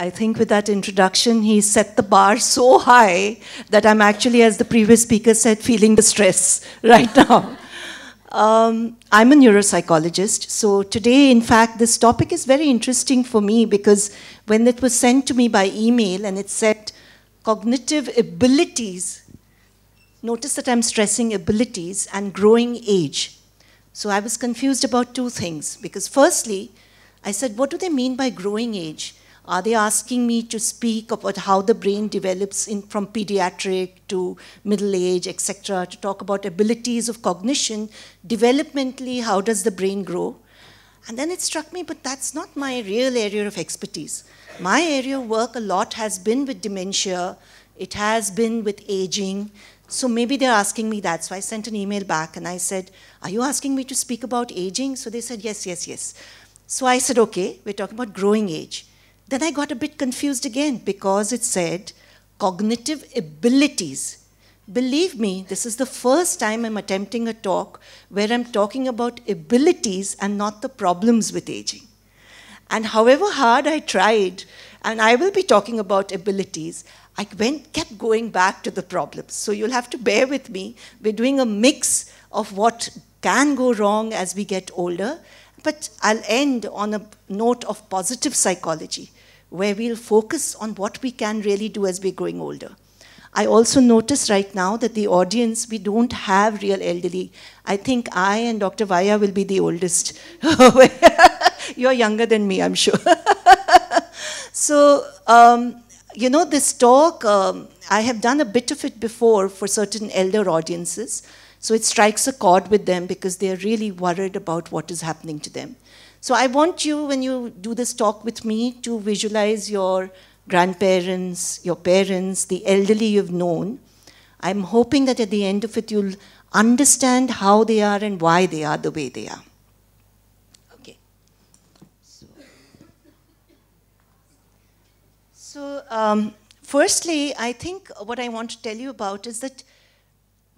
I think with that introduction, he set the bar so high that I'm actually, as the previous speaker said, feeling the stress right now. Um, I'm a neuropsychologist, so today, in fact, this topic is very interesting for me because when it was sent to me by email and it said cognitive abilities, notice that I'm stressing abilities and growing age. So I was confused about two things because, firstly, I said, what do they mean by growing age? Are they asking me to speak about how the brain develops in, from pediatric to middle age, etc., to talk about abilities of cognition, developmentally, how does the brain grow? And then it struck me, but that's not my real area of expertise. My area of work a lot has been with dementia, it has been with aging. So maybe they're asking me that. So I sent an email back and I said, Are you asking me to speak about aging? So they said, Yes, yes, yes. So I said, Okay, we're talking about growing age. Then I got a bit confused again because it said cognitive abilities. Believe me, this is the first time I'm attempting a talk where I'm talking about abilities and not the problems with aging. And however hard I tried, and I will be talking about abilities, I went, kept going back to the problems. So you'll have to bear with me. We're doing a mix of what can go wrong as we get older, but I'll end on a note of positive psychology where we'll focus on what we can really do as we're growing older. I also notice right now that the audience, we don't have real elderly. I think I and Dr. Vahia will be the oldest. You're younger than me, I'm sure. so, um, you know, this talk, um, I have done a bit of it before for certain elder audiences. So it strikes a chord with them because they're really worried about what is happening to them. So I want you, when you do this talk with me, to visualize your grandparents, your parents, the elderly you've known. I'm hoping that at the end of it, you'll understand how they are and why they are the way they are. Okay. So, so um, firstly, I think what I want to tell you about is that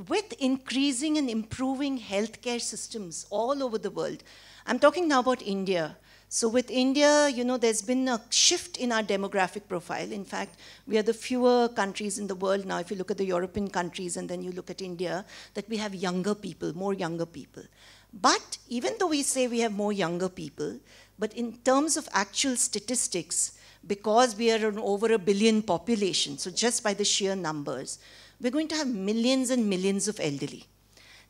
with increasing and improving healthcare systems all over the world, I'm talking now about India. So with India, you know, there's been a shift in our demographic profile. In fact, we are the fewer countries in the world now, if you look at the European countries and then you look at India, that we have younger people, more younger people. But even though we say we have more younger people, but in terms of actual statistics, because we are an over a billion population, so just by the sheer numbers, we're going to have millions and millions of elderly.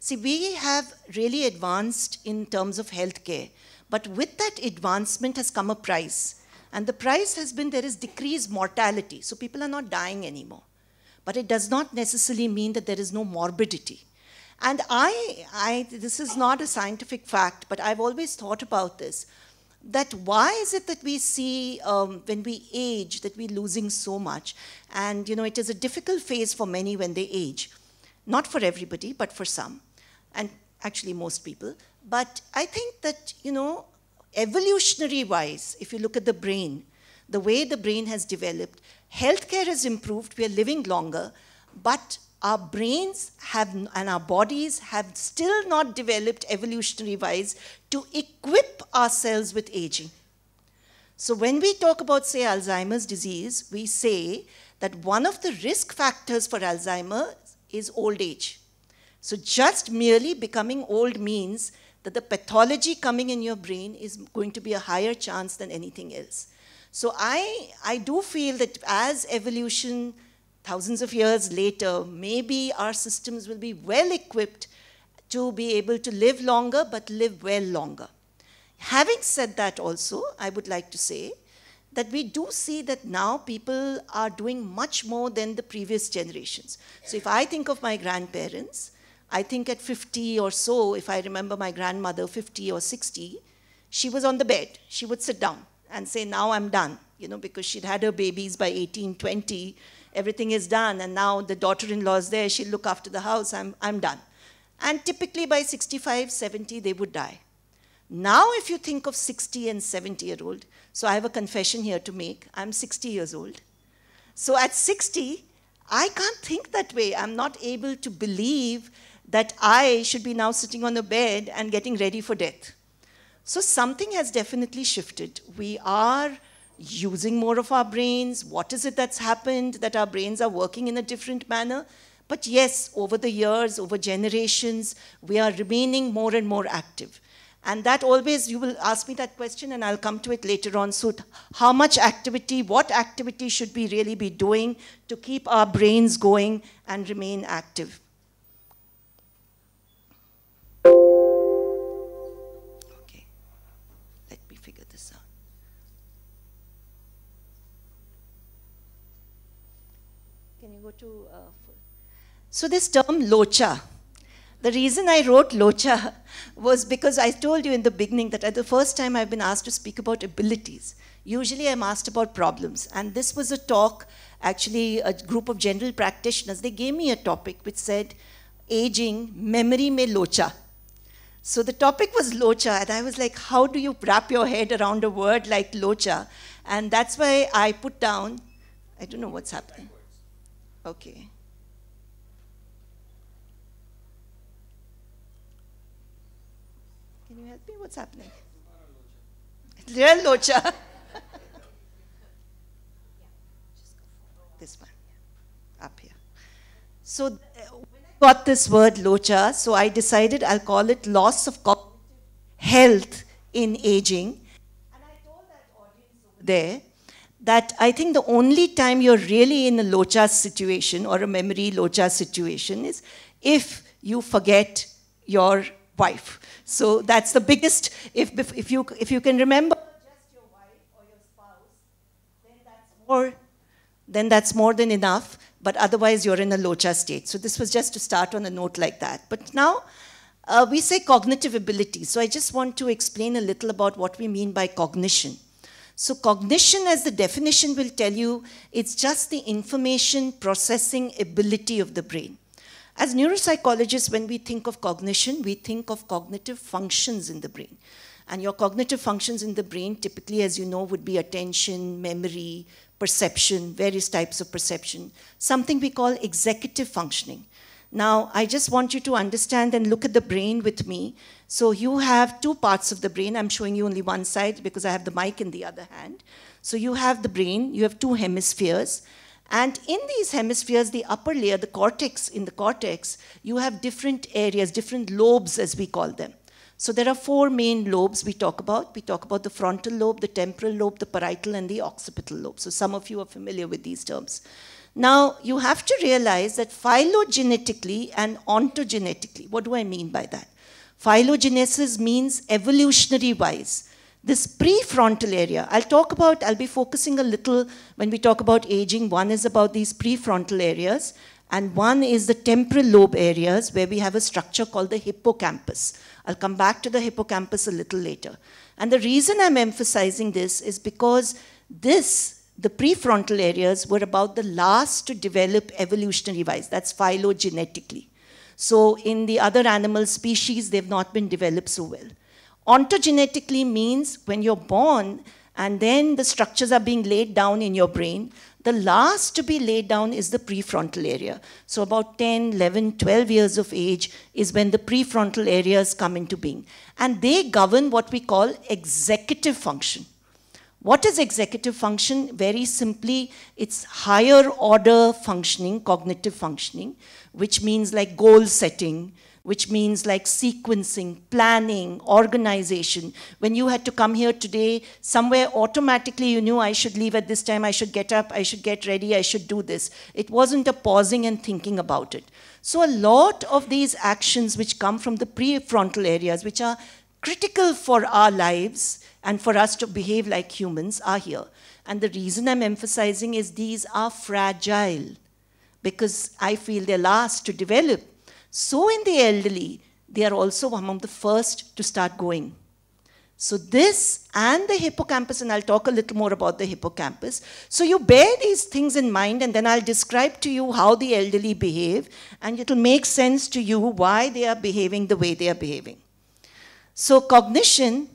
See, we have really advanced in terms of healthcare, but with that advancement has come a price. And the price has been there is decreased mortality, so people are not dying anymore. But it does not necessarily mean that there is no morbidity. And I, I, this is not a scientific fact, but I've always thought about this that why is it that we see um, when we age that we're losing so much and you know it is a difficult phase for many when they age not for everybody but for some and actually most people. But I think that, you know, evolutionary wise, if you look at the brain, the way the brain has developed, healthcare has improved, we are living longer, but our brains have and our bodies have still not developed evolutionary wise to equip ourselves with aging. So when we talk about, say, Alzheimer's disease, we say that one of the risk factors for Alzheimer's is old age. So just merely becoming old means that the pathology coming in your brain is going to be a higher chance than anything else. So I, I do feel that as evolution, thousands of years later, maybe our systems will be well equipped to be able to live longer, but live well longer. Having said that also, I would like to say that we do see that now people are doing much more than the previous generations. So if I think of my grandparents, I think at 50 or so, if I remember my grandmother, 50 or 60, she was on the bed. She would sit down and say, now I'm done, you know, because she'd had her babies by 18, 20, everything is done, and now the daughter-in-law is there, she'll look after the house, I'm, I'm done. And typically by 65, 70, they would die. Now if you think of 60 and 70 year old, so I have a confession here to make, I'm 60 years old. So at 60, I can't think that way. I'm not able to believe that I should be now sitting on a bed and getting ready for death. So something has definitely shifted. We are using more of our brains? What is it that's happened that our brains are working in a different manner? But yes, over the years, over generations, we are remaining more and more active. And that always, you will ask me that question and I'll come to it later on. So how much activity, what activity should we really be doing to keep our brains going and remain active? To, uh, so this term locha, the reason I wrote Locha was because I told you in the beginning that at the first time I've been asked to speak about abilities. Usually I'm asked about problems. And this was a talk, actually a group of general practitioners, they gave me a topic which said, aging, memory me locha. So the topic was locha, and I was like, how do you wrap your head around a word like locha? And that's why I put down, I don't know what's happening. Okay. Can you help me? What's happening? Real locha. this one, up here. So uh, when I got this word locha, so I decided I'll call it loss of health in aging. And I told that audience there that I think the only time you're really in a locha situation or a memory locha situation is if you forget your wife so that's the biggest, if, if, you, if you can remember just your wife or your spouse, then that's more, then that's more than enough, but otherwise you're in a locha state. So this was just to start on a note like that. But now, uh, we say cognitive ability. So I just want to explain a little about what we mean by cognition. So cognition, as the definition will tell you, it's just the information processing ability of the brain. As neuropsychologists, when we think of cognition, we think of cognitive functions in the brain. And your cognitive functions in the brain, typically, as you know, would be attention, memory, perception, various types of perception, something we call executive functioning. Now, I just want you to understand and look at the brain with me. So you have two parts of the brain. I'm showing you only one side because I have the mic in the other hand. So you have the brain, you have two hemispheres. And in these hemispheres, the upper layer, the cortex, in the cortex, you have different areas, different lobes as we call them. So there are four main lobes we talk about. We talk about the frontal lobe, the temporal lobe, the parietal, and the occipital lobe. So some of you are familiar with these terms. Now, you have to realize that phylogenetically and ontogenetically, what do I mean by that? Phylogenesis means evolutionary wise this prefrontal area, I'll talk about, I'll be focusing a little when we talk about aging. One is about these prefrontal areas, and one is the temporal lobe areas where we have a structure called the hippocampus. I'll come back to the hippocampus a little later. And the reason I'm emphasizing this is because this, the prefrontal areas, were about the last to develop evolutionary wise. That's phylogenetically. So in the other animal species, they've not been developed so well. Ontogenetically means when you're born and then the structures are being laid down in your brain, the last to be laid down is the prefrontal area. So about 10, 11, 12 years of age is when the prefrontal areas come into being. And they govern what we call executive function. What is executive function? Very simply, it's higher order functioning, cognitive functioning, which means like goal setting, which means like sequencing, planning, organization. When you had to come here today, somewhere automatically you knew I should leave at this time, I should get up, I should get ready, I should do this. It wasn't a pausing and thinking about it. So a lot of these actions which come from the prefrontal areas, which are critical for our lives and for us to behave like humans, are here. And the reason I'm emphasizing is these are fragile because I feel they're last to develop so in the elderly, they are also among the first to start going. So this and the hippocampus, and I'll talk a little more about the hippocampus. So you bear these things in mind, and then I'll describe to you how the elderly behave, and it'll make sense to you why they are behaving the way they are behaving. So cognition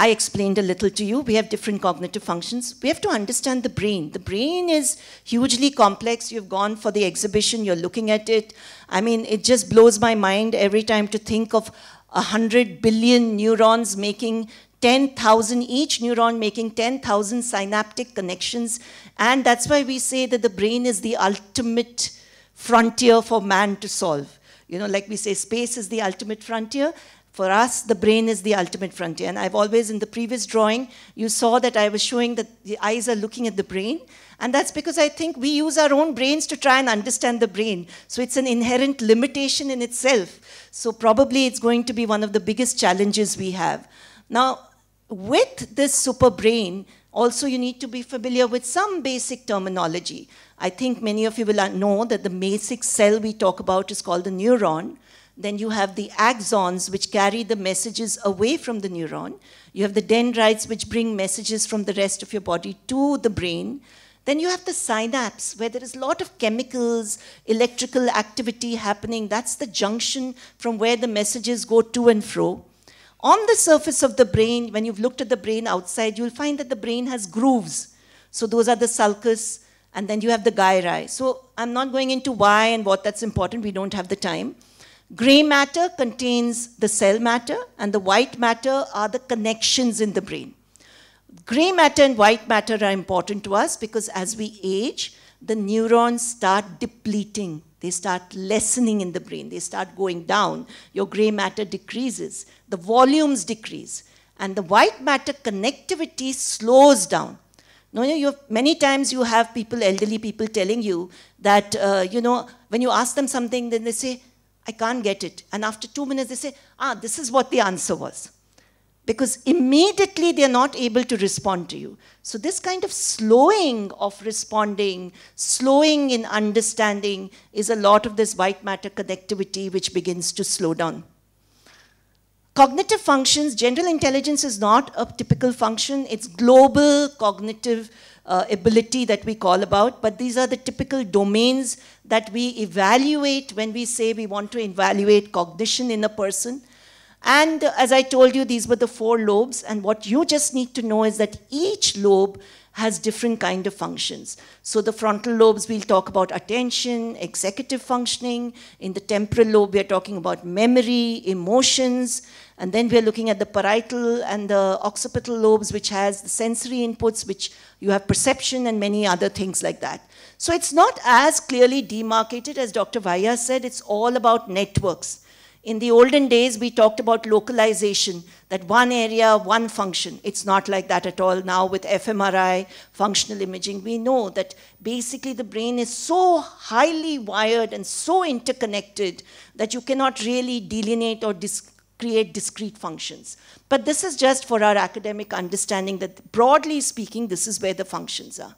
I explained a little to you. We have different cognitive functions. We have to understand the brain. The brain is hugely complex. You've gone for the exhibition, you're looking at it. I mean, it just blows my mind every time to think of 100 billion neurons making 10,000, each neuron making 10,000 synaptic connections. And that's why we say that the brain is the ultimate frontier for man to solve. You know, like we say, space is the ultimate frontier. For us, the brain is the ultimate frontier. And I've always, in the previous drawing, you saw that I was showing that the eyes are looking at the brain. And that's because I think we use our own brains to try and understand the brain. So it's an inherent limitation in itself. So probably it's going to be one of the biggest challenges we have. Now, with this super brain, also you need to be familiar with some basic terminology. I think many of you will know that the basic cell we talk about is called the neuron. Then you have the axons, which carry the messages away from the neuron. You have the dendrites, which bring messages from the rest of your body to the brain. Then you have the synapse, where there is a lot of chemicals, electrical activity happening. That's the junction from where the messages go to and fro. On the surface of the brain, when you've looked at the brain outside, you'll find that the brain has grooves. So those are the sulcus, and then you have the gyri. So I'm not going into why and what that's important. We don't have the time. Gray matter contains the cell matter, and the white matter are the connections in the brain. Gray matter and white matter are important to us because as we age, the neurons start depleting. They start lessening in the brain. They start going down. Your gray matter decreases. The volumes decrease. And the white matter connectivity slows down. You many times you have people, elderly people, telling you that, uh, you know, when you ask them something, then they say, I can't get it. And after two minutes, they say, ah, this is what the answer was. Because immediately they're not able to respond to you. So, this kind of slowing of responding, slowing in understanding, is a lot of this white matter connectivity which begins to slow down. Cognitive functions, general intelligence is not a typical function, it's global cognitive uh, ability that we call about, but these are the typical domains that we evaluate when we say we want to evaluate cognition in a person. And as I told you, these were the four lobes, and what you just need to know is that each lobe has different kind of functions. So the frontal lobes, we'll talk about attention, executive functioning. In the temporal lobe, we're talking about memory, emotions. And then we're looking at the parietal and the occipital lobes, which has the sensory inputs, which you have perception and many other things like that. So it's not as clearly demarcated as Dr. Vahia said, it's all about networks. In the olden days, we talked about localization, that one area, one function. It's not like that at all. Now with fMRI, functional imaging, we know that basically the brain is so highly wired and so interconnected that you cannot really delineate or dis create discrete functions. But this is just for our academic understanding that broadly speaking, this is where the functions are.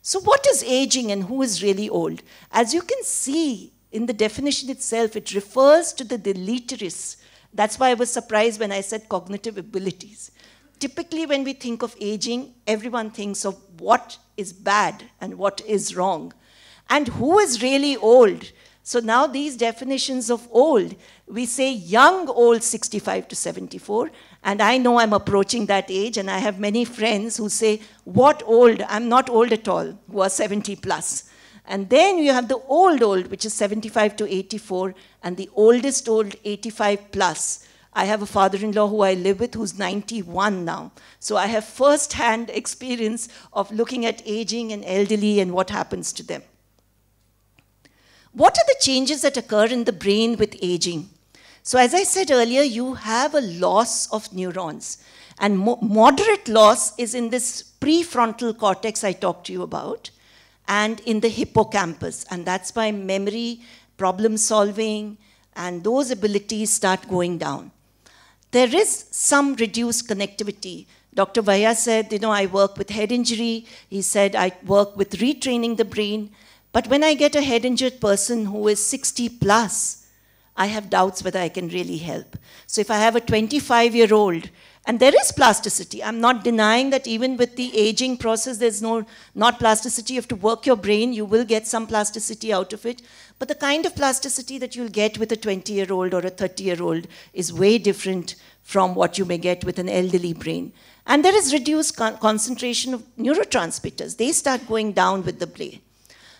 So what is aging and who is really old? As you can see, in the definition itself, it refers to the deleterious. That's why I was surprised when I said cognitive abilities. Typically, when we think of aging, everyone thinks of what is bad and what is wrong. And who is really old? So now these definitions of old, we say young old 65 to 74, and I know I'm approaching that age, and I have many friends who say, what old? I'm not old at all, who are 70 plus. And then you have the old old, which is 75 to 84, and the oldest old, 85 plus. I have a father-in-law who I live with who's 91 now. So I have first-hand experience of looking at aging and elderly and what happens to them. What are the changes that occur in the brain with aging? So as I said earlier, you have a loss of neurons. And mo moderate loss is in this prefrontal cortex I talked to you about and in the hippocampus. And that's why memory, problem solving, and those abilities start going down. There is some reduced connectivity. Dr. Vahia said, you know, I work with head injury. He said, I work with retraining the brain. But when I get a head injured person who is 60 plus, I have doubts whether I can really help. So if I have a 25 year old and there is plasticity. I'm not denying that even with the aging process, there's no not plasticity. You have to work your brain. You will get some plasticity out of it. But the kind of plasticity that you'll get with a 20-year-old or a 30-year-old is way different from what you may get with an elderly brain. And there is reduced con concentration of neurotransmitters. They start going down with the brain.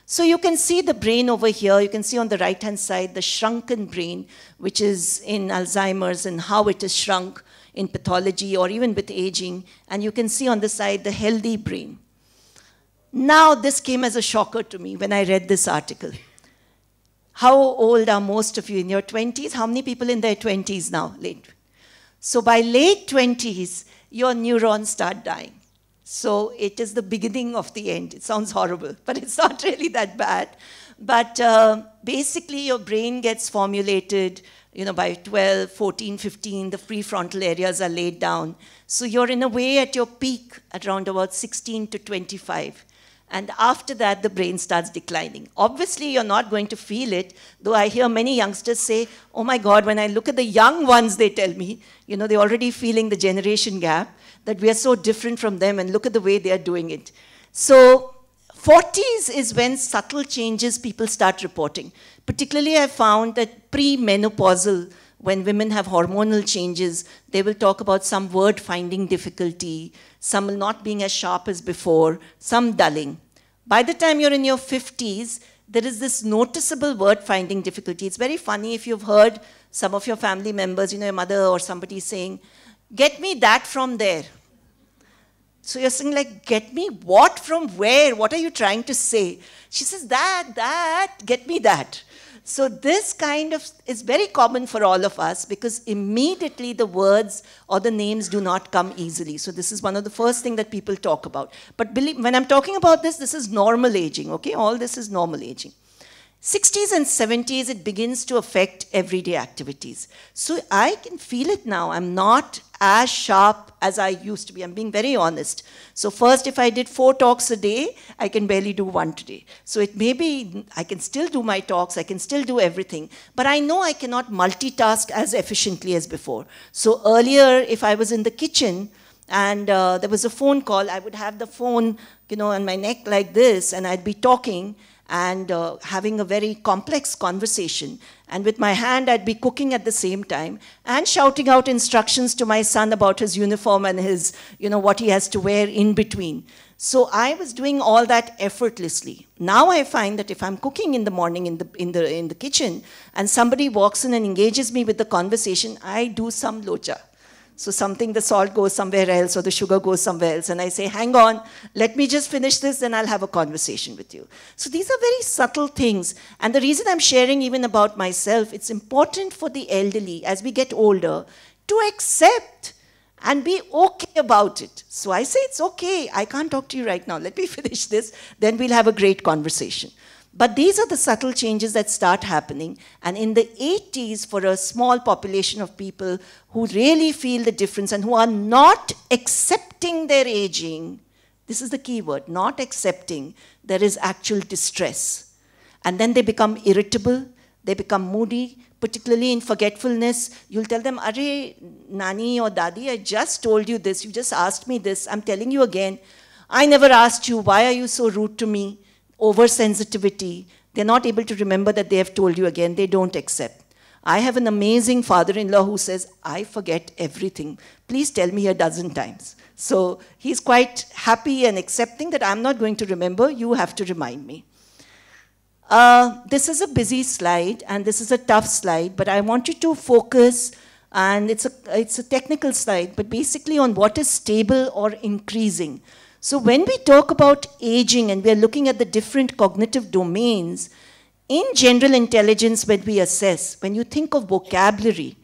So you can see the brain over here. You can see on the right-hand side the shrunken brain, which is in Alzheimer's and how it is shrunk in pathology or even with aging. And you can see on the side the healthy brain. Now, this came as a shocker to me when I read this article. How old are most of you in your 20s? How many people in their 20s now? Late. So by late 20s, your neurons start dying. So it is the beginning of the end. It sounds horrible, but it's not really that bad. But uh, basically, your brain gets formulated, you know, by 12, 14, 15, the prefrontal areas are laid down. So you're in a way at your peak at around about 16 to 25. And after that, the brain starts declining. Obviously, you're not going to feel it, though I hear many youngsters say, oh my God, when I look at the young ones, they tell me, you know, they're already feeling the generation gap, that we are so different from them, and look at the way they are doing it. So, 40s is when subtle changes people start reporting. Particularly, I found that pre-menopausal, when women have hormonal changes, they will talk about some word finding difficulty, some not being as sharp as before, some dulling. By the time you're in your 50s, there is this noticeable word finding difficulty. It's very funny if you've heard some of your family members, you know, your mother or somebody saying, get me that from there. So you're saying like, get me what from where? What are you trying to say? She says, that, that, get me that. So this kind of is very common for all of us because immediately the words or the names do not come easily. So this is one of the first thing that people talk about. But believe, when I'm talking about this, this is normal aging, okay? All this is normal aging. 60s and 70s, it begins to affect everyday activities. So I can feel it now. I'm not as sharp as I used to be. I'm being very honest. So first, if I did four talks a day, I can barely do one today. So it may be, I can still do my talks, I can still do everything, but I know I cannot multitask as efficiently as before. So earlier, if I was in the kitchen, and uh, there was a phone call, I would have the phone, you know, on my neck like this, and I'd be talking, and uh, having a very complex conversation. And with my hand, I'd be cooking at the same time and shouting out instructions to my son about his uniform and his, you know, what he has to wear in between. So I was doing all that effortlessly. Now I find that if I'm cooking in the morning in the, in the, in the kitchen and somebody walks in and engages me with the conversation, I do some locha. So something, the salt goes somewhere else or the sugar goes somewhere else. And I say, hang on, let me just finish this, then I'll have a conversation with you. So these are very subtle things. And the reason I'm sharing even about myself, it's important for the elderly as we get older to accept and be okay about it. So I say, it's okay. I can't talk to you right now. Let me finish this. Then we'll have a great conversation. But these are the subtle changes that start happening. And in the 80s, for a small population of people who really feel the difference and who are not accepting their aging, this is the key word, not accepting, there is actual distress. And then they become irritable, they become moody, particularly in forgetfulness. You'll tell them, Are, Nani or Dadi, I just told you this, you just asked me this, I'm telling you again. I never asked you, why are you so rude to me? Oversensitivity, they're not able to remember that they have told you again, they don't accept. I have an amazing father-in-law who says, I forget everything. Please tell me a dozen times. So he's quite happy and accepting that I'm not going to remember, you have to remind me. Uh, this is a busy slide and this is a tough slide, but I want you to focus and it's a, it's a technical slide, but basically on what is stable or increasing. So when we talk about aging and we're looking at the different cognitive domains, in general intelligence, when we assess, when you think of vocabulary,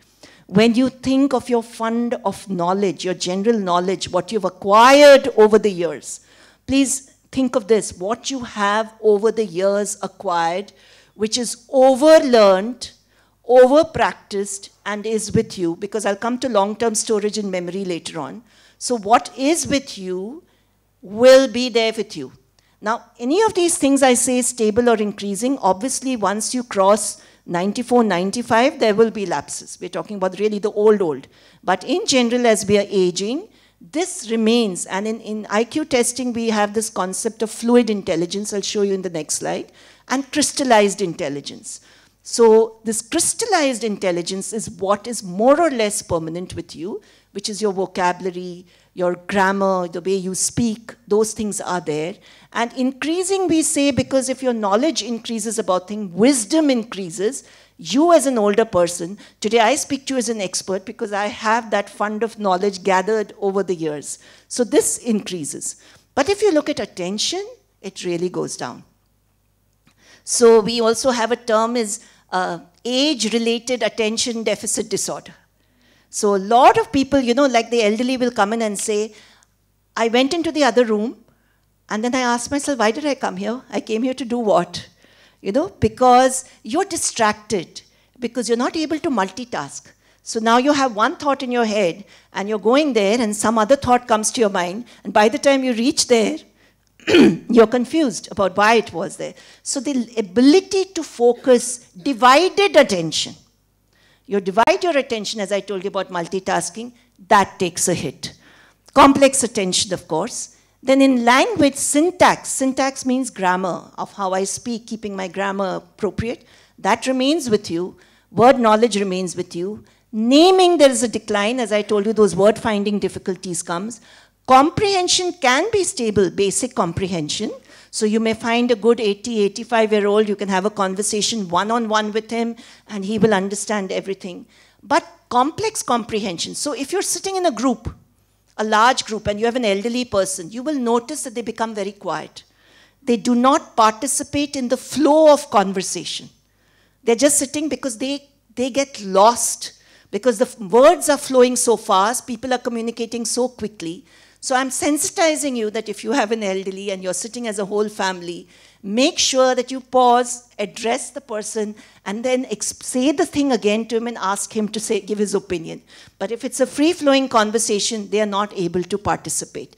when you think of your fund of knowledge, your general knowledge, what you've acquired over the years, please think of this, what you have over the years acquired, which is overlearned, over-practiced, and is with you, because I'll come to long-term storage and memory later on. So what is with you will be there with you. Now, any of these things I say stable or increasing, obviously once you cross 94, 95, there will be lapses. We're talking about really the old, old. But in general, as we are aging, this remains. And in, in IQ testing, we have this concept of fluid intelligence. I'll show you in the next slide. And crystallized intelligence. So this crystallized intelligence is what is more or less permanent with you, which is your vocabulary, your grammar, the way you speak, those things are there. And increasing, we say, because if your knowledge increases about things, wisdom increases, You as an older person, today I speak to you as an expert because I have that fund of knowledge gathered over the years. So this increases. But if you look at attention, it really goes down. So we also have a term is uh, age-related attention deficit disorder. So a lot of people, you know, like the elderly will come in and say, I went into the other room and then I asked myself, why did I come here? I came here to do what? You know, because you're distracted, because you're not able to multitask. So now you have one thought in your head and you're going there and some other thought comes to your mind. And by the time you reach there, you're confused about why it was there. So the ability to focus divided attention. You divide your attention, as I told you about multitasking, that takes a hit. Complex attention, of course. Then in language, syntax. Syntax means grammar, of how I speak, keeping my grammar appropriate. That remains with you. Word knowledge remains with you. Naming, there is a decline. As I told you, those word finding difficulties comes. Comprehension can be stable, basic comprehension. So you may find a good 80, 85 year old, you can have a conversation one on one with him and he will understand everything. But complex comprehension. So if you're sitting in a group, a large group, and you have an elderly person, you will notice that they become very quiet. They do not participate in the flow of conversation. They're just sitting because they, they get lost because the words are flowing so fast, people are communicating so quickly so I'm sensitizing you that if you have an elderly and you're sitting as a whole family, make sure that you pause, address the person, and then say the thing again to him and ask him to say, give his opinion. But if it's a free-flowing conversation, they are not able to participate.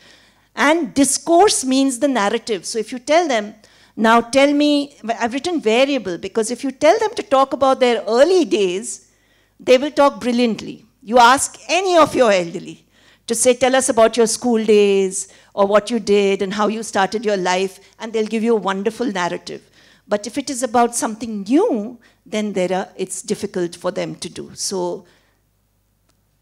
And discourse means the narrative. So if you tell them, now tell me, I've written variable because if you tell them to talk about their early days, they will talk brilliantly. You ask any of your elderly, to say, tell us about your school days or what you did and how you started your life, and they'll give you a wonderful narrative. But if it is about something new, then there are, it's difficult for them to do. So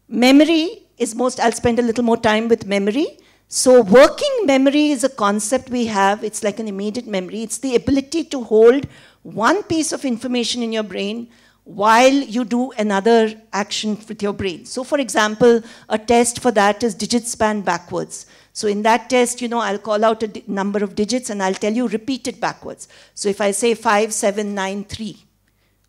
memory is most, I'll spend a little more time with memory. So working memory is a concept we have. It's like an immediate memory. It's the ability to hold one piece of information in your brain while you do another action with your brain. So for example, a test for that is digit span backwards. So in that test, you know, I'll call out a number of digits and I'll tell you repeat it backwards. So if I say 5793,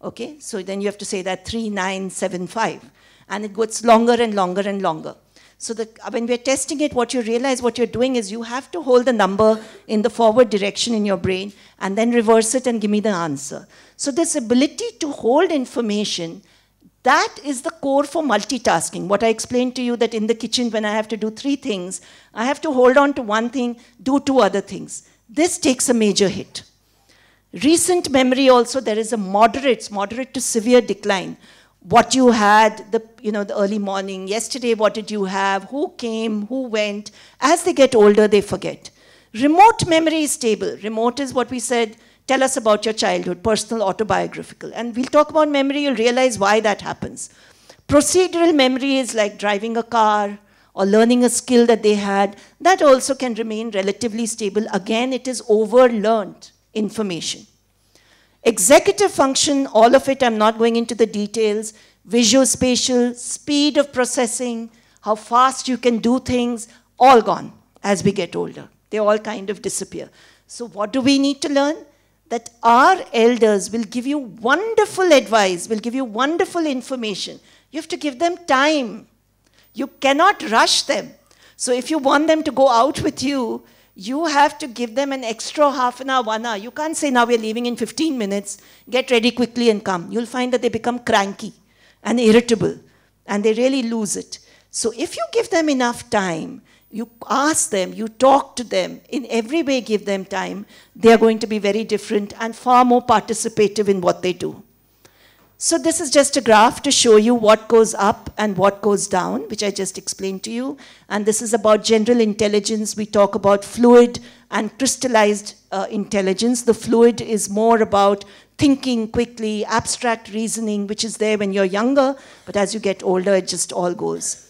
okay, so then you have to say that 3975. And it gets longer and longer and longer. So the, when we're testing it, what you realize what you're doing is you have to hold the number in the forward direction in your brain and then reverse it and give me the answer. So this ability to hold information, that is the core for multitasking. What I explained to you that in the kitchen when I have to do three things, I have to hold on to one thing, do two other things. This takes a major hit. Recent memory also, there is a moderate, moderate to severe decline what you had, the, you know, the early morning, yesterday what did you have, who came, who went. As they get older, they forget. Remote memory is stable. Remote is what we said, tell us about your childhood, personal, autobiographical. And we'll talk about memory, you'll realize why that happens. Procedural memory is like driving a car or learning a skill that they had. That also can remain relatively stable. Again, it is overlearned information. Executive function, all of it, I'm not going into the details. Visuospatial, speed of processing, how fast you can do things, all gone as we get older. They all kind of disappear. So what do we need to learn? That our elders will give you wonderful advice, will give you wonderful information. You have to give them time. You cannot rush them. So if you want them to go out with you, you have to give them an extra half an hour, one hour. You can't say, now we're leaving in 15 minutes, get ready quickly and come. You'll find that they become cranky and irritable and they really lose it. So if you give them enough time, you ask them, you talk to them, in every way give them time, they are going to be very different and far more participative in what they do. So this is just a graph to show you what goes up and what goes down, which I just explained to you. And this is about general intelligence. We talk about fluid and crystallized uh, intelligence. The fluid is more about thinking quickly, abstract reasoning, which is there when you're younger, but as you get older, it just all goes.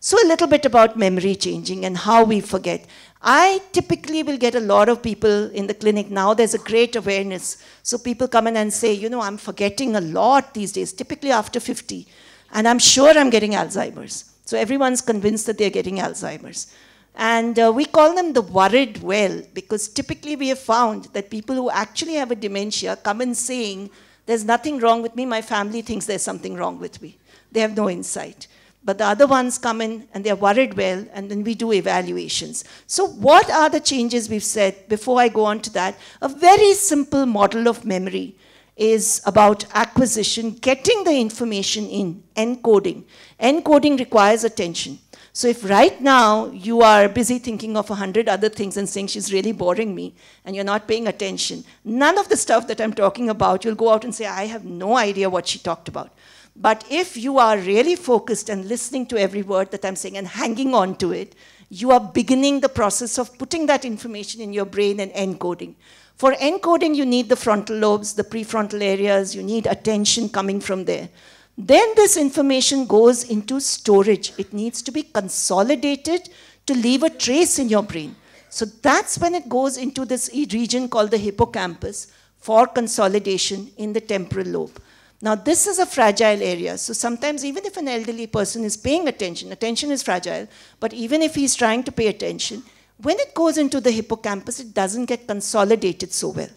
So a little bit about memory changing and how we forget. I typically will get a lot of people in the clinic now. There's a great awareness. So people come in and say, you know, I'm forgetting a lot these days, typically after 50. And I'm sure I'm getting Alzheimer's. So everyone's convinced that they're getting Alzheimer's. And uh, we call them the worried well because typically we have found that people who actually have a dementia come in saying, There's nothing wrong with me, my family thinks there's something wrong with me. They have no insight. But the other ones come in and they're worried well, and then we do evaluations. So, what are the changes we've said? Before I go on to that, a very simple model of memory is about acquisition, getting the information in, encoding. Encoding requires attention. So if right now you are busy thinking of a hundred other things and saying she's really boring me and you're not paying attention, none of the stuff that I'm talking about, you'll go out and say, I have no idea what she talked about. But if you are really focused and listening to every word that I'm saying and hanging on to it, you are beginning the process of putting that information in your brain and encoding. For encoding, you need the frontal lobes, the prefrontal areas, you need attention coming from there. Then this information goes into storage. It needs to be consolidated to leave a trace in your brain. So that's when it goes into this region called the hippocampus for consolidation in the temporal lobe. Now, this is a fragile area. So sometimes, even if an elderly person is paying attention, attention is fragile, but even if he's trying to pay attention, when it goes into the hippocampus, it doesn't get consolidated so well.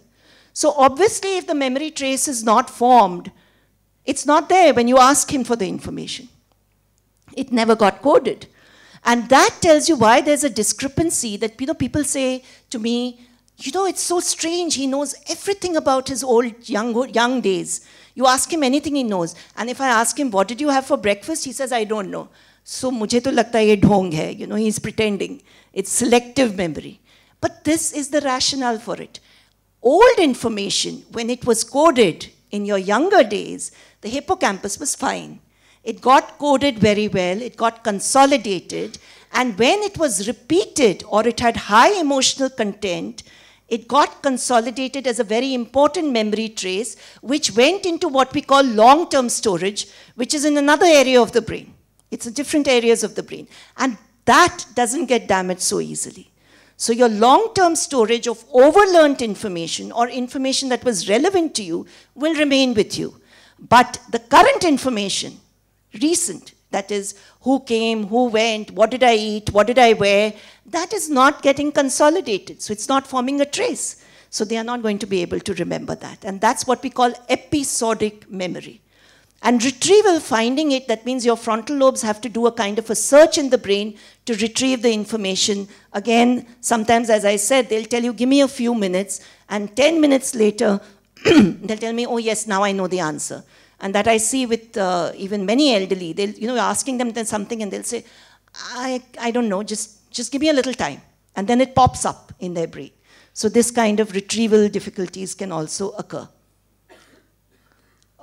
So obviously, if the memory trace is not formed, it's not there when you ask him for the information. It never got coded. And that tells you why there's a discrepancy that you know, people say to me, you know, it's so strange. He knows everything about his old young, young days. You ask him anything, he knows. And if I ask him, what did you have for breakfast? He says, I don't know. So मुझे तो लगता है ये ढोंग है. You know, he's pretending. It's selective memory. But this is the rationale for it. Old information, when it was coded in your younger days, the hippocampus was fine. It got coded very well, it got consolidated, and when it was repeated or it had high emotional content, it got consolidated as a very important memory trace, which went into what we call long term storage, which is in another area of the brain. It's in different areas of the brain. And that doesn't get damaged so easily. So your long-term storage of overlearned information or information that was relevant to you will remain with you. But the current information, recent, that is, who came, who went, what did I eat, what did I wear, that is not getting consolidated. So it's not forming a trace. So they are not going to be able to remember that. And that's what we call episodic memory. And retrieval, finding it, that means your frontal lobes have to do a kind of a search in the brain to retrieve the information. Again, sometimes, as I said, they'll tell you, give me a few minutes, and 10 minutes later, they'll tell me, oh yes, now I know the answer. And that I see with uh, even many elderly. They'll, you know, asking them something and they'll say, I, I don't know, just, just give me a little time. And then it pops up in their brain. So this kind of retrieval difficulties can also occur.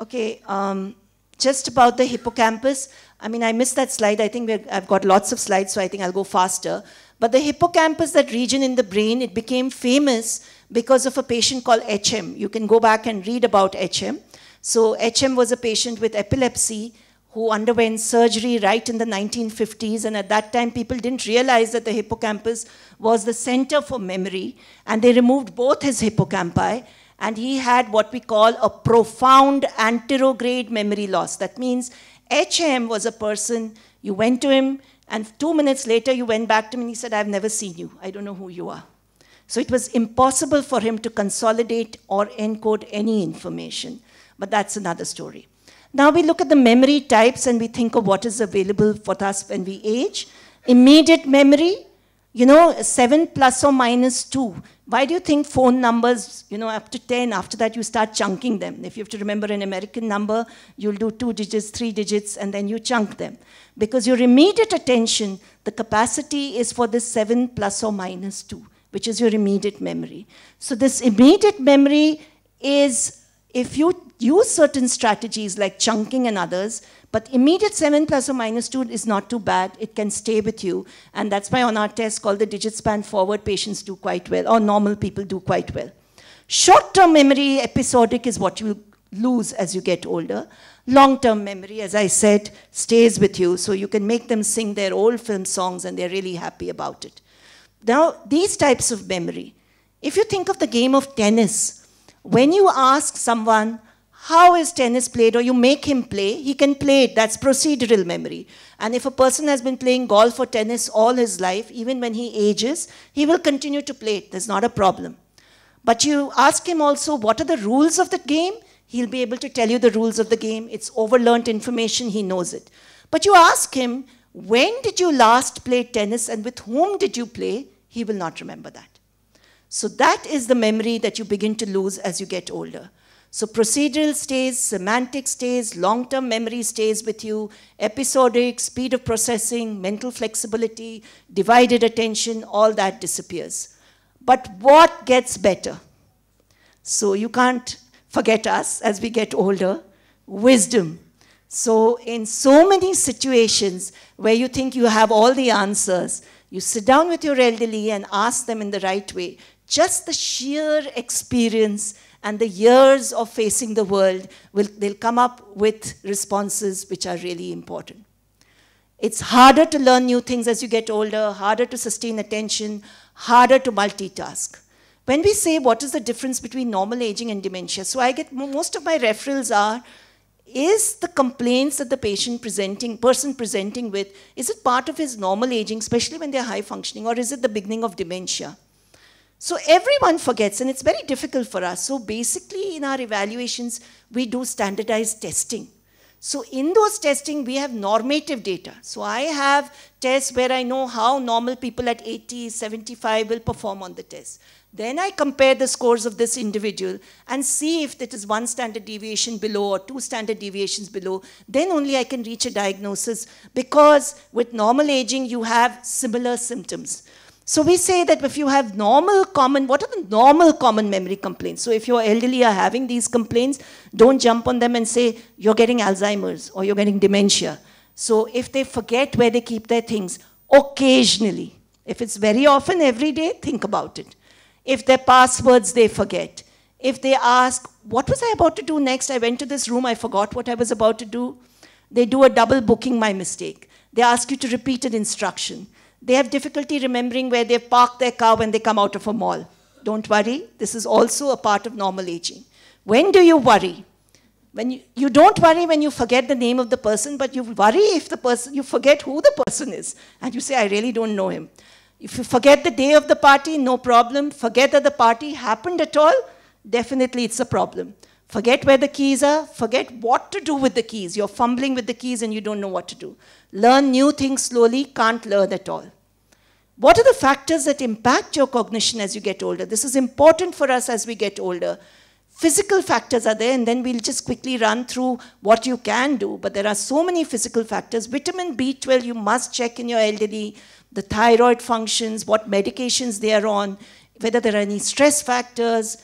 Okay, um, just about the hippocampus. I mean, I missed that slide. I think I've got lots of slides, so I think I'll go faster. But the hippocampus, that region in the brain, it became famous because of a patient called HM. You can go back and read about HM. So HM was a patient with epilepsy who underwent surgery right in the 1950s. And at that time, people didn't realize that the hippocampus was the center for memory. And they removed both his hippocampi. And he had what we call a profound anterograde memory loss. That means HM was a person, you went to him, and two minutes later you went back to him and he said, I've never seen you. I don't know who you are. So it was impossible for him to consolidate or encode any information. But that's another story. Now we look at the memory types and we think of what is available for us when we age. Immediate memory, you know, 7 plus or minus 2. Why do you think phone numbers, you know, up to 10, after that you start chunking them? If you have to remember an American number, you'll do two digits, three digits, and then you chunk them. Because your immediate attention, the capacity is for this 7 plus or minus 2 which is your immediate memory. So this immediate memory is, if you use certain strategies like chunking and others, but immediate 7 plus or minus 2 is not too bad. It can stay with you. And that's why on our test called the digit span forward, patients do quite well, or normal people do quite well. Short-term memory, episodic, is what you lose as you get older. Long-term memory, as I said, stays with you, so you can make them sing their old film songs and they're really happy about it Now, these types of memory, if you think of the game of tennis, when you ask someone, how is tennis played, or you make him play, he can play it. That's procedural memory. And if a person has been playing golf or tennis all his life, even when he ages, he will continue to play it. There's not a problem. But you ask him also, what are the rules of the game? He'll be able to tell you the rules of the game. It's overlearned information, he knows it. But you ask him, when did you last play tennis and with whom did you play? He will not remember that. So that is the memory that you begin to lose as you get older. So procedural stays, semantic stays, long-term memory stays with you, episodic, speed of processing, mental flexibility, divided attention, all that disappears. But what gets better? So you can't forget us as we get older. Wisdom. So in so many situations where you think you have all the answers, you sit down with your elderly and ask them in the right way. Just the sheer experience and the years of facing the world, will, they'll come up with responses which are really important. It's harder to learn new things as you get older, harder to sustain attention, harder to multitask. When we say what is the difference between normal aging and dementia, so I get most of my referrals are is the complaints that the patient presenting, person presenting with, is it part of his normal aging, especially when they're high functioning, or is it the beginning of dementia? So everyone forgets, and it's very difficult for us. So basically, in our evaluations, we do standardized testing. So in those testing, we have normative data. So I have tests where I know how normal people at 80, 75 will perform on the test. Then I compare the scores of this individual and see if it is one standard deviation below or two standard deviations below. Then only I can reach a diagnosis because with normal aging, you have similar symptoms. So we say that if you have normal common, what are the normal common memory complaints? So if your elderly are having these complaints, don't jump on them and say, you're getting Alzheimer's or you're getting dementia. So if they forget where they keep their things, occasionally, if it's very often every day, think about it. If their passwords they forget. If they ask, what was I about to do next? I went to this room, I forgot what I was about to do. They do a double booking my mistake. They ask you to repeat an instruction. They have difficulty remembering where they've parked their car when they come out of a mall. Don't worry, this is also a part of normal aging. When do you worry? When you, you don't worry when you forget the name of the person, but you worry if the person, you forget who the person is. And you say, I really don't know him. If you forget the day of the party, no problem. Forget that the party happened at all, definitely it's a problem. Forget where the keys are, forget what to do with the keys. You're fumbling with the keys and you don't know what to do. Learn new things slowly, can't learn at all. What are the factors that impact your cognition as you get older? This is important for us as we get older. Physical factors are there, and then we'll just quickly run through what you can do. But there are so many physical factors. Vitamin B12, you must check in your elderly, the thyroid functions, what medications they are on, whether there are any stress factors.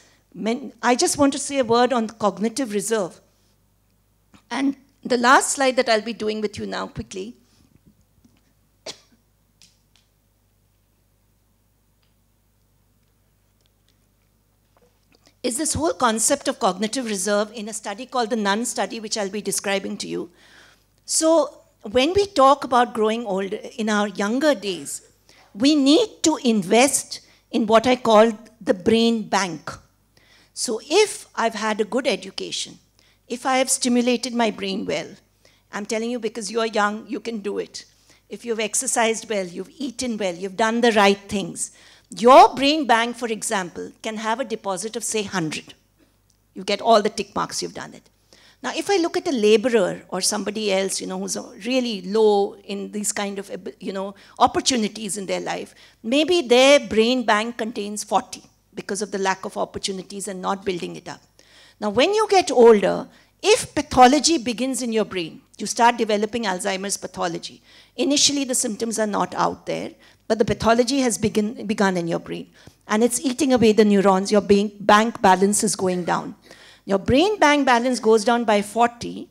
I just want to say a word on cognitive reserve. And the last slide that I'll be doing with you now quickly is this whole concept of cognitive reserve in a study called the Nun study, which I'll be describing to you. So when we talk about growing old in our younger days, we need to invest in what I call the brain bank. So if I've had a good education, if I have stimulated my brain well, I'm telling you because you're young, you can do it. If you've exercised well, you've eaten well, you've done the right things, your brain bank, for example, can have a deposit of, say, 100. You get all the tick marks, you've done it. Now, if I look at a laborer or somebody else, you know, who's really low in these kind of, you know, opportunities in their life, maybe their brain bank contains 40 because of the lack of opportunities and not building it up. Now, when you get older, if pathology begins in your brain, you start developing Alzheimer's pathology. Initially, the symptoms are not out there, but the pathology has begin, begun in your brain. And it's eating away the neurons. Your bank balance is going down. Your brain bank balance goes down by 40.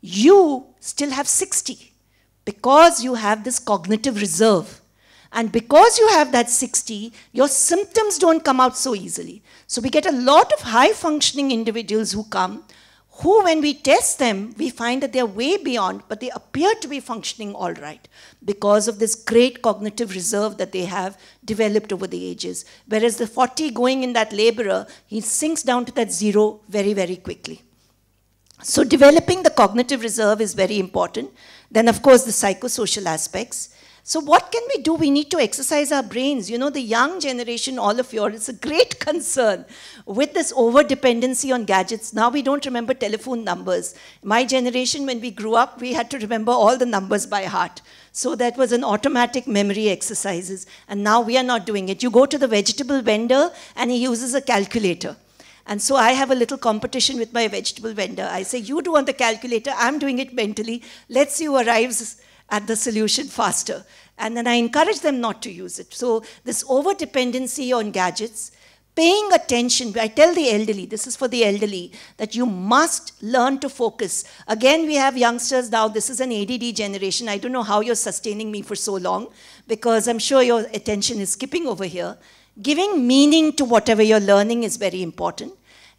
You still have 60 because you have this cognitive reserve. And because you have that 60, your symptoms don't come out so easily. So we get a lot of high functioning individuals who come who, when we test them, we find that they're way beyond, but they appear to be functioning all right because of this great cognitive reserve that they have developed over the ages. Whereas the 40 going in that laborer, he sinks down to that zero very, very quickly. So developing the cognitive reserve is very important. Then, of course, the psychosocial aspects. So what can we do? We need to exercise our brains. You know, the young generation, all of you, it's a great concern with this over dependency on gadgets. Now we don't remember telephone numbers. My generation, when we grew up, we had to remember all the numbers by heart. So that was an automatic memory exercises. And now we are not doing it. You go to the vegetable vendor and he uses a calculator. And so I have a little competition with my vegetable vendor. I say, you do on the calculator, I'm doing it mentally. Let's see who arrives at the solution faster. And then I encourage them not to use it. So this over dependency on gadgets, paying attention, I tell the elderly, this is for the elderly, that you must learn to focus. Again, we have youngsters now, this is an ADD generation. I don't know how you're sustaining me for so long, because I'm sure your attention is skipping over here. Giving meaning to whatever you're learning is very important.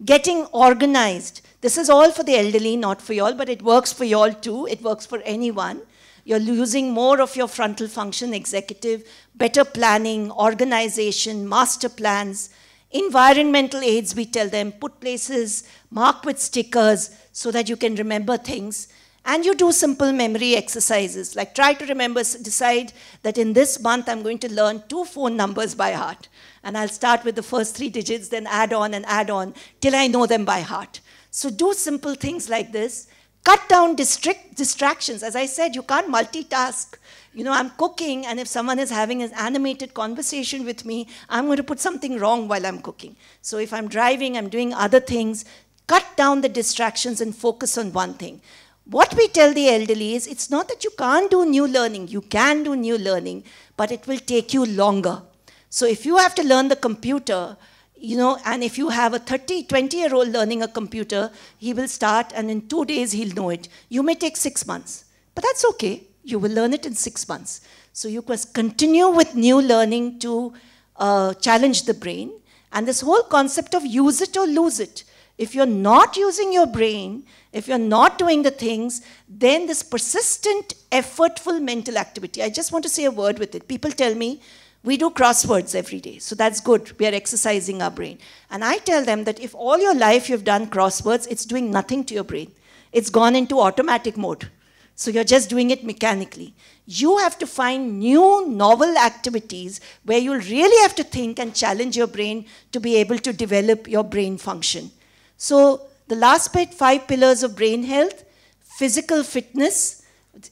Getting organized. This is all for the elderly, not for y'all, but it works for y'all too. It works for anyone. You're losing more of your frontal function, executive, better planning, organization, master plans, environmental aids, we tell them, put places, mark with stickers so that you can remember things. And you do simple memory exercises, like try to remember, decide that in this month I'm going to learn two phone numbers by heart. And I'll start with the first three digits, then add on and add on till I know them by heart. So do simple things like this Cut down distractions. As I said, you can't multitask. You know, I'm cooking, and if someone is having an animated conversation with me, I'm going to put something wrong while I'm cooking. So if I'm driving, I'm doing other things, cut down the distractions and focus on one thing. What we tell the elderly is it's not that you can't do new learning, you can do new learning, but it will take you longer. So if you have to learn the computer, you know, and if you have a 30, 20 year old learning a computer, he will start and in two days he'll know it. You may take six months, but that's okay. You will learn it in six months. So you must continue with new learning to uh, challenge the brain. And this whole concept of use it or lose it. If you're not using your brain, if you're not doing the things, then this persistent, effortful mental activity, I just want to say a word with it. People tell me, we do crosswords every day, so that's good. We are exercising our brain. And I tell them that if all your life you've done crosswords, it's doing nothing to your brain. It's gone into automatic mode. So you're just doing it mechanically. You have to find new, novel activities where you'll really have to think and challenge your brain to be able to develop your brain function. So the last bit, five pillars of brain health, physical fitness,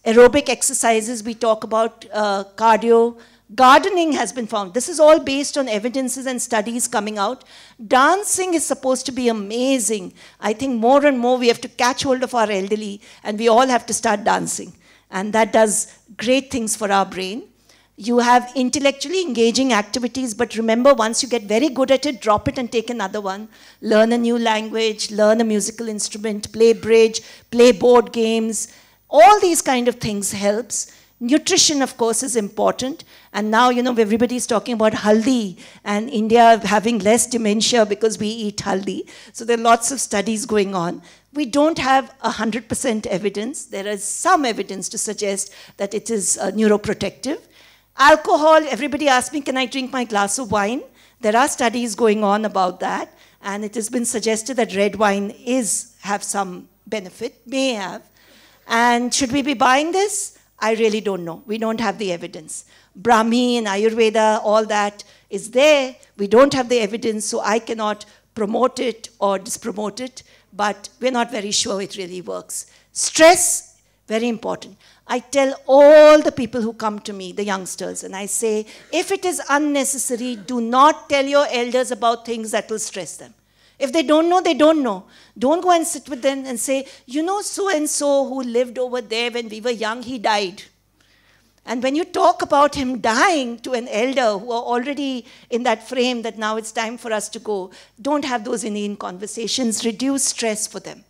aerobic exercises, we talk about uh, cardio, Gardening has been found. This is all based on evidences and studies coming out. Dancing is supposed to be amazing. I think more and more we have to catch hold of our elderly and we all have to start dancing. And that does great things for our brain. You have intellectually engaging activities, but remember, once you get very good at it, drop it and take another one. Learn a new language, learn a musical instrument, play bridge, play board games. All these kind of things helps. Nutrition, of course, is important. And now, you know, everybody's talking about haldi and India having less dementia because we eat haldi. So there are lots of studies going on. We don't have 100% evidence. There is some evidence to suggest that it is uh, neuroprotective. Alcohol, everybody asks me, can I drink my glass of wine? There are studies going on about that. And it has been suggested that red wine is have some benefit, may have. And should we be buying this? I really don't know. We don't have the evidence. Brahmi and Ayurveda, all that is there. We don't have the evidence, so I cannot promote it or dispromote it, but we're not very sure it really works. Stress, very important. I tell all the people who come to me, the youngsters, and I say, if it is unnecessary, do not tell your elders about things that will stress them. If they don't know, they don't know. Don't go and sit with them and say, you know, so and so who lived over there when we were young, he died. And when you talk about him dying to an elder who are already in that frame that now it's time for us to go, don't have those inane conversations. Reduce stress for them.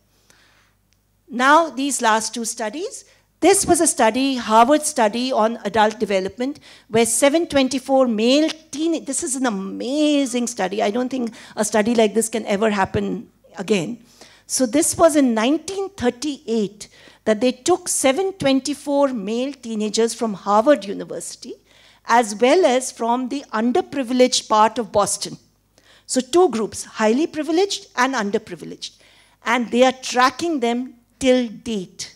Now, these last two studies, this was a study, Harvard study on adult development, where 724 male teen, this is an amazing study. I don't think a study like this can ever happen again. So this was in 1938 that they took 724 male teenagers from Harvard University as well as from the underprivileged part of Boston. So two groups, highly privileged and underprivileged. And they are tracking them till date.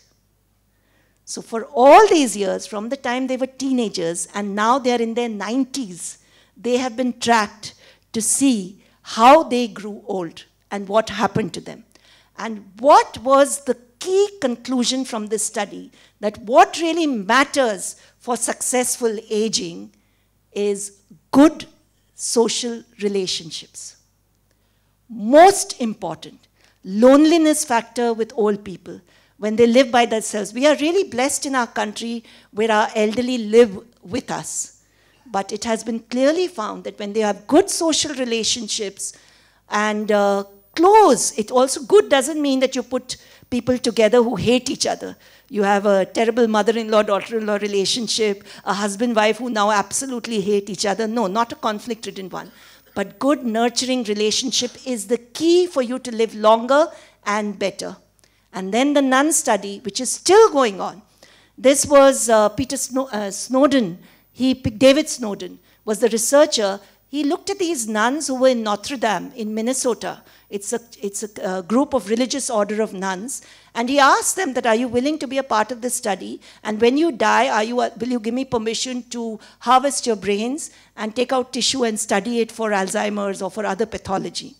So for all these years, from the time they were teenagers and now they are in their 90s, they have been tracked to see how they grew old and what happened to them. And what was the key conclusion from this study that what really matters for successful aging is good social relationships. Most important, loneliness factor with old people when they live by themselves. We are really blessed in our country where our elderly live with us. But it has been clearly found that when they have good social relationships and uh, close, it also good doesn't mean that you put people together who hate each other. You have a terrible mother-in-law, daughter-in-law relationship, a husband-wife who now absolutely hate each other. No, not a conflict-ridden one. But good nurturing relationship is the key for you to live longer and better. And then the nun study, which is still going on. This was uh, Peter Snow uh, Snowdon. He, David Snowdon was the researcher. He looked at these nuns who were in Notre Dame in Minnesota it's a, it's a, a group of religious order of nuns. And he asked them that, are you willing to be a part of this study? And when you die, are you, will you give me permission to harvest your brains and take out tissue and study it for Alzheimer's or for other pathology?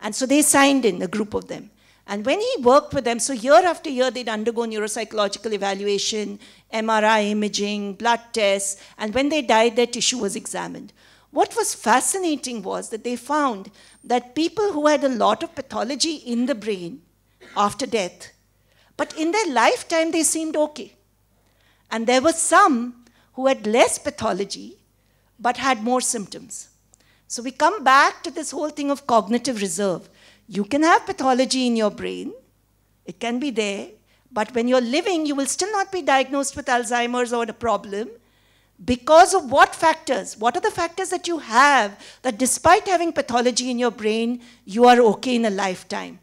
And so they signed in, a group of them. And when he worked with them, so year after year, they'd undergo neuropsychological evaluation, MRI imaging, blood tests, and when they died, their tissue was examined. What was fascinating was that they found that people who had a lot of pathology in the brain after death, but in their lifetime they seemed okay. And there were some who had less pathology but had more symptoms. So we come back to this whole thing of cognitive reserve. You can have pathology in your brain, it can be there, but when you're living, you will still not be diagnosed with Alzheimer's or a problem because of what factors? What are the factors that you have that despite having pathology in your brain, you are okay in a lifetime?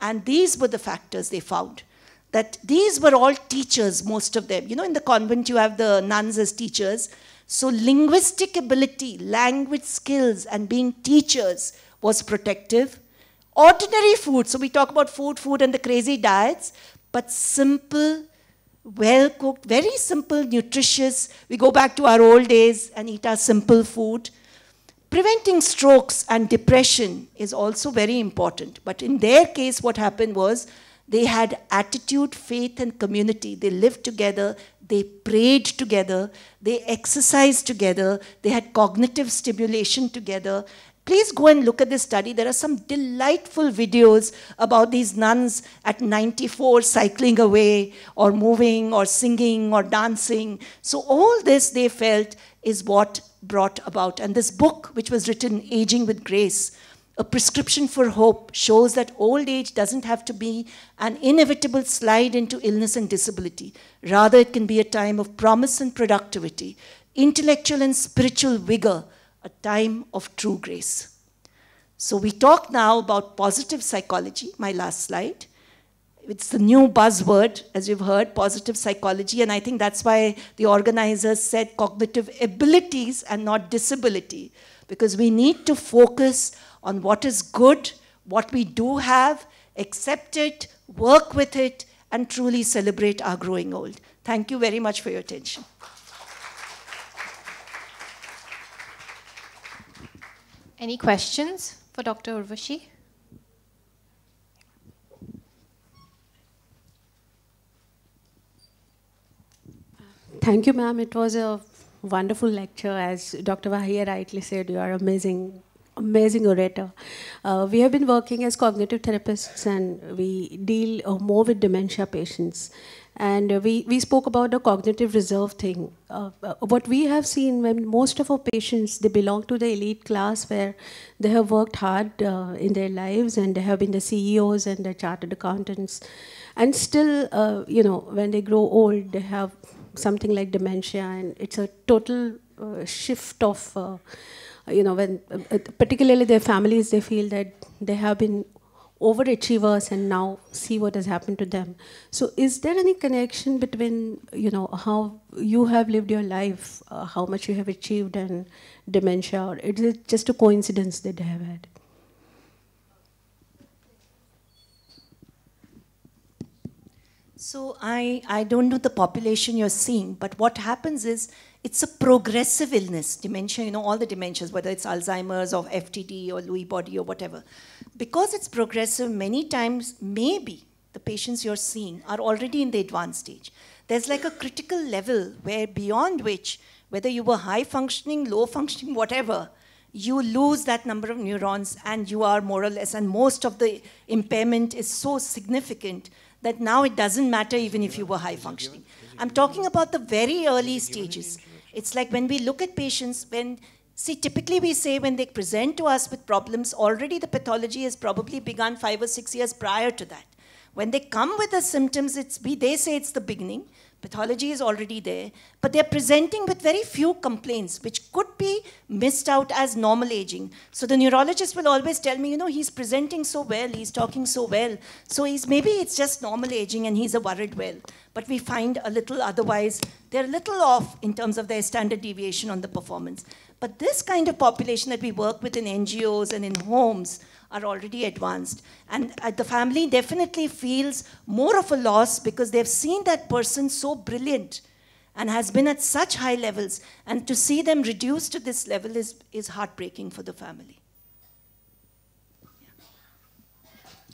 And these were the factors they found. That these were all teachers, most of them. You know, in the convent, you have the nuns as teachers. So, linguistic ability, language skills, and being teachers was protective. Ordinary food, so we talk about food, food, and the crazy diets, but simple well cooked, very simple, nutritious. We go back to our old days and eat our simple food. Preventing strokes and depression is also very important. But in their case, what happened was they had attitude, faith, and community. They lived together, they prayed together, they exercised together, they had cognitive stimulation together, Please go and look at this study. There are some delightful videos about these nuns at 94 cycling away or moving or singing or dancing. So all this they felt is what brought about. And this book, which was written, Aging with Grace, a prescription for hope, shows that old age doesn't have to be an inevitable slide into illness and disability. Rather, it can be a time of promise and productivity, intellectual and spiritual vigor, a time of true grace. So we talk now about positive psychology, my last slide. It's the new buzzword, as you've heard, positive psychology, and I think that's why the organizers said cognitive abilities and not disability, because we need to focus on what is good, what we do have, accept it, work with it, and truly celebrate our growing old. Thank you very much for your attention. Any questions for Dr. Urvashi? Thank you, ma'am. It was a wonderful lecture. As Dr. Vahia rightly said, you are amazing, amazing orator. Uh, we have been working as cognitive therapists and we deal uh, more with dementia patients. And uh, we, we spoke about the cognitive reserve thing. Uh, uh, what we have seen when most of our patients, they belong to the elite class where they have worked hard uh, in their lives and they have been the CEOs and the chartered accountants. And still, uh, you know, when they grow old, they have something like dementia and it's a total uh, shift of, you know, when particularly their families, they feel that they have been overachievers and now see what has happened to them. So, is there any connection between you know how you have lived your life, uh, how much you have achieved, and dementia, or is it just a coincidence that they have had? So I, I don't know the population you're seeing, but what happens is it's a progressive illness, dementia, you know, all the dementias, whether it's Alzheimer's or FTD or Lewy body or whatever. Because it's progressive, many times, maybe the patients you're seeing are already in the advanced stage. There's like a critical level where beyond which, whether you were high functioning, low functioning, whatever, you lose that number of neurons and you are more or less, and most of the impairment is so significant that now it doesn't matter even if you were high functioning. I'm talking about the very early stages. It's like when we look at patients, when, see, typically we say when they present to us with problems, already the pathology has probably begun five or six years prior to that. When they come with the symptoms, it's, we, they say it's the beginning. Pathology is already there, but they're presenting with very few complaints, which could be missed out as normal aging. So the neurologist will always tell me, you know, he's presenting so well, he's talking so well. So he's maybe it's just normal aging and he's a worried well. But we find a little otherwise, they're a little off in terms of their standard deviation on the performance. But this kind of population that we work with in NGOs and in homes, are already advanced. And uh, the family definitely feels more of a loss because they've seen that person so brilliant and has been at such high levels. And to see them reduced to this level is, is heartbreaking for the family.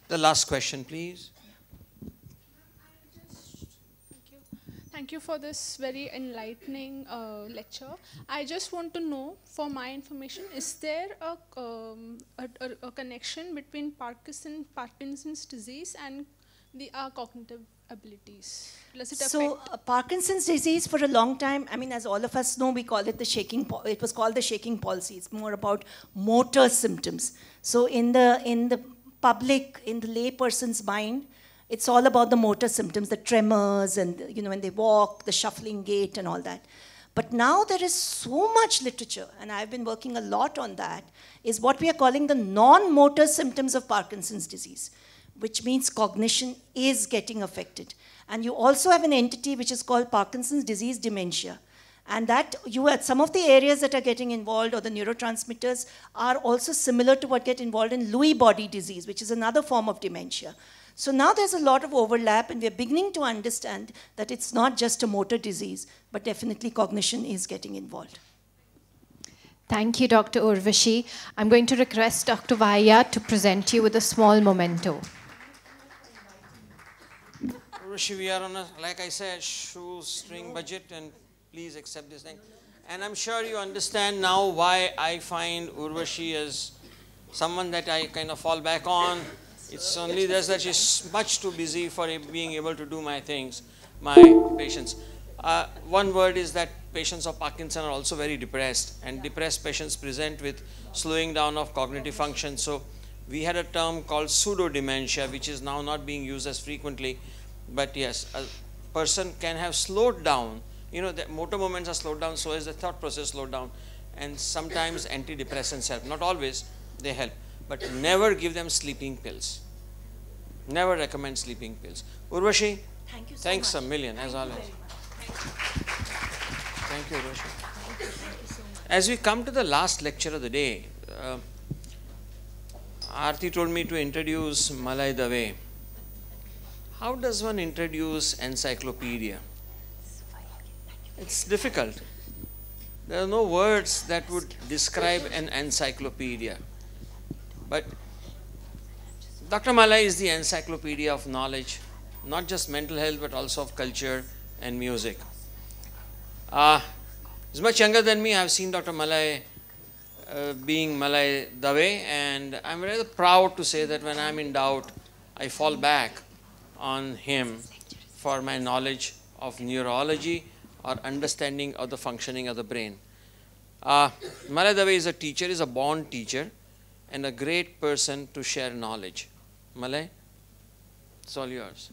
The last question, please. Thank you for this very enlightening uh, lecture. I just want to know, for my information, is there a, um, a, a, a, connection between Parkinson, Parkinson's disease and the uh, cognitive abilities? so uh, Parkinson's disease for a long time, I mean, as all of us know, we call it the shaking, it was called the shaking palsy. It's more about motor symptoms. So in the, in the public, in the layperson's mind, it's all about the motor symptoms, the tremors, and you know when they walk, the shuffling gait, and all that. But now there is so much literature, and I've been working a lot on that, is what we are calling the non-motor symptoms of Parkinson's disease, which means cognition is getting affected. And you also have an entity which is called Parkinson's disease dementia. And that you at some of the areas that are getting involved or the neurotransmitters are also similar to what get involved in Lewy body disease, which is another form of dementia. So now there's a lot of overlap, and we're beginning to understand that it's not just a motor disease, but definitely cognition is getting involved. Thank you, Dr. Urvashi. I'm going to request Dr. Vahia to present you with a small memento. Urvashi, we are on a, like I said, shoestring budget, and please accept this thing. And I'm sure you understand now why I find Urvashi as someone that I kind of fall back on it's only this that she's much too busy for being able to do my things, my patients. Uh, one word is that patients of Parkinson are also very depressed, and depressed patients present with slowing down of cognitive function. So we had a term called pseudo dementia, which is now not being used as frequently. But yes, a person can have slowed down. You know, the motor movements are slowed down, so is the thought process slowed down. And sometimes antidepressants help. Not always, they help but never give them sleeping pills. Never recommend sleeping pills. Urvashi, Thank you so thanks much. a million Thank as always. Thank you, Urvashi. As we come to the last lecture of the day, uh, Aarti told me to introduce Malay Dave. How does one introduce encyclopedia? It's difficult. There are no words that would describe an encyclopedia. But Dr. Malay is the encyclopedia of knowledge, not just mental health, but also of culture and music. Uh, he's much younger than me. I've seen Dr. Malay uh, being Malay Dave, and I'm rather proud to say that when I'm in doubt, I fall back on him for my knowledge of neurology or understanding of the functioning of the brain. Uh, Malay Dave is a teacher, is a born teacher and a great person to share knowledge. Malay, it's all yours.